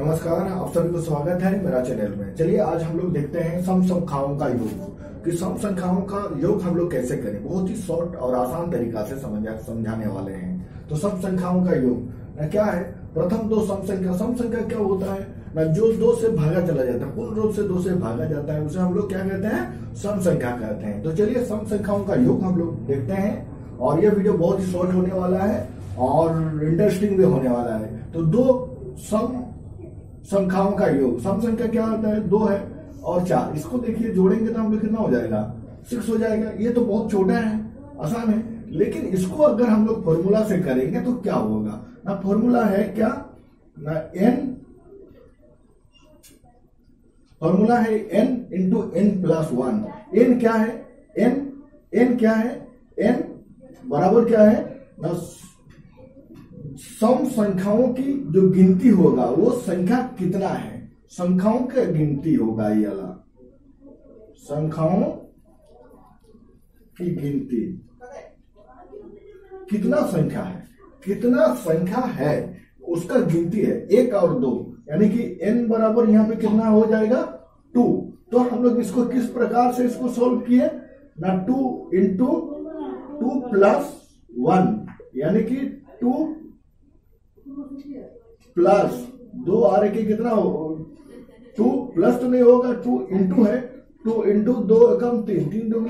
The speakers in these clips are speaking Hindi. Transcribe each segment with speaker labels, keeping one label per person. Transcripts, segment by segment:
Speaker 1: नमस्कार, आप सभी को स्वागत है मेरा चैनल में। चलिए, आज हम लोग देखते हैं सम संख्याओं का योग। कि सम संख्याओं का योग हम लोग कैसे करें? बहुत ही शॉर्ट और आसान तरीका से समझा समझाने वाले हैं। तो सम संख्याओं का योग क्या है? प्रथम दो सम संख्या सम संख्या क्या होता है? ना जो दो से भागा चला जाता है पूर्ण रूप से दो से भागा जाता है, उसे हम लोग क्या कहते हैं? सम संख्या कहते हैं। तो चलिए सम संख्याओं का योग हम लोग देखते हैं। और ये वीडियो बहुत ही शॉर्ट होने वाला है और इंटरेस्टिंग भी होने वाला है। तो दो सम संख्याओं का योग। सम संख्या क्या होता है? दो है और चार। इसको देखिए, जोड़ेंगे तो हम कितना हो जाएगा। सिक्स हो जाएगा। ये तो बहुत छोटा है, आसान है। लेकिन इसको अगर हम लोग फॉर्मूला से करेंगे तो क्या होगा? ना फॉर्मूला है क्या? ना एन फॉर्मूला है n into n plus one n क्या है? एन एन क्या है? एन बराबर क्या है? ना सम संख्याओं की जो गिनती होगा, वो संख्या कितना है? संख्याओं का गिनती होगा ये वाला। संख्याओं की गिनती। कितना संख्या है? कितना संख्या है? उसका गिनती है, एक और दो। यानी कि n बराबर यहाँ पे कितना हो जाएगा? टू। तो हम लोग इसको किस प्रकार से इसको सोल्व किए? ना two into two plus one यानी कि टू प्लस दो आ रहे कितना हो? टू प्लस तो नहीं होगा, टू इंटू है, टू इंटू दो कम तीन तीन दो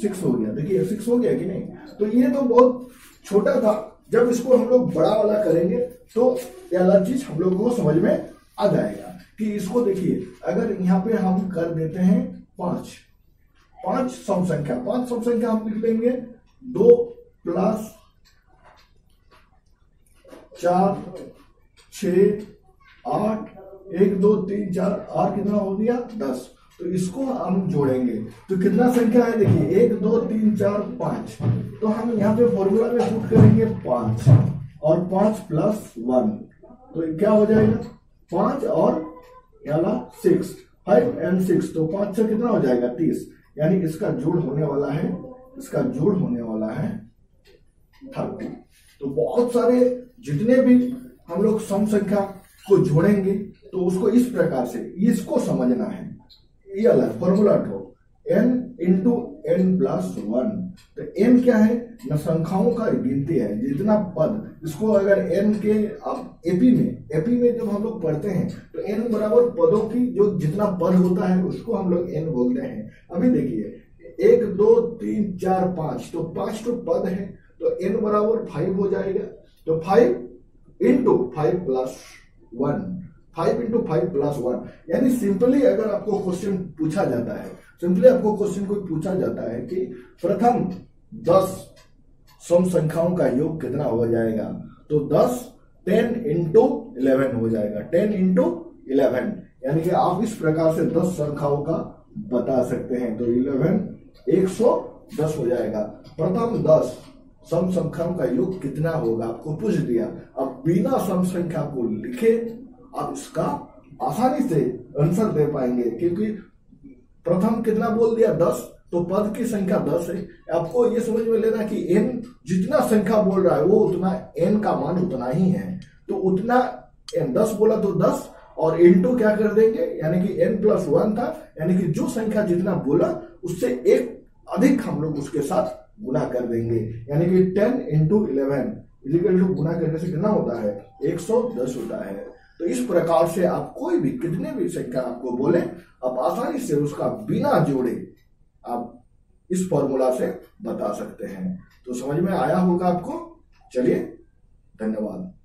Speaker 1: सिक्स हो गया। देखिए, सिक्स हो गया कि नहीं? तो ये तो बहुत छोटा था। जब इसको हम लोग बड़ा वाला करेंगे तो ये अलग चीज़ हम लोग को समझ में आ जाएगा कि इसको देखिए, अगर यहाँ पे हम कर देते हैं पाँच पाँच सम संख्या पाँच सम संख्या हम लिख लेंगे, दो प्लस चार छ आठ, एक, दो, तीन, चार आठ कितना हो गया? दस। तो इसको हम जोड़ेंगे। तो कितना संख्या है? देखिए, एक, दो, तीन, चार, पाँच। तो हम यहाँ पे फॉर्मूला में पुट करेंगे पाँच। और पाँच प्लस वन तो क्या हो जाएगा? पाँच और याला सिक्स फाइव एंड सिक्स तो पाँच से कितना हो जाएगा? तीस। यानी इसका जोड़ होने वाला है, इसका जोड़ होने वाला है थर्टी तो बहुत सारे जितने भी हम लोग सम संख्या को जोड़ेंगे तो उसको इस प्रकार से, इसको समझना है। ये अलग formula draw n into n plus one तो एन क्या है? न संख्याओं का गिनती है, जितना पद। इसको अगर एन के, आप एपी में एपी में जब हम लोग पढ़ते हैं तो एन बराबर पदों की जो जितना पद होता है, उसको हम लोग एन बोलते हैं। अभी देखिए, एक, दो, तीन, चार, पाँच। तो पाँच तो पद है तो एन बराबर फाइव हो जाएगा। तो five into five plus one five into five plus one यानी सिंपली अगर आपको क्वेश्चन पूछा जाता है सिंपली आपको क्वेश्चन को पूछा जाता है कि प्रथम दस सम संख्याओं का योग कितना हो जाएगा? तो दस टेन इंटू इलेवन हो जाएगा। टेन इंटू इलेवन यानी कि आप इस प्रकार से दस संख्याओं का बता सकते हैं। तो इलेवन एक सौ दस हो जाएगा। प्रथम दस सम संख्याओं का योग कितना होगा? आपको पूछ दिया। अब बिना सम संख्या को लिखे आप इसका आसानी से आंसर दे पाएँगे, क्योंकि प्रथम कितना बोल दिया? दस। तो पद की संख्या दस है। आपको ये समझ में लेना कि एन जितना संख्या बोल रहा है, वो उतना एन का मान उतना ही है। तो उतना एन दस बोला तो दस, और इंटू क्या कर देंगे? यानी कि एन प्लस वन था। यानी कि जो संख्या जितना बोला, उससे एक अधिक हम लोग उसके साथ गुना कर देंगे। यानी कि ten into eleven equal to गुना करने से कितना होता है, एक सौ दस होता है। तो इस प्रकार से आप कोई भी, कितने भी संख्या आपको बोले, आप आसानी से उसका बिना जोड़े आप इस फॉर्मूला से बता सकते हैं। तो समझ में आया होगा आपको? चलिए, धन्यवाद।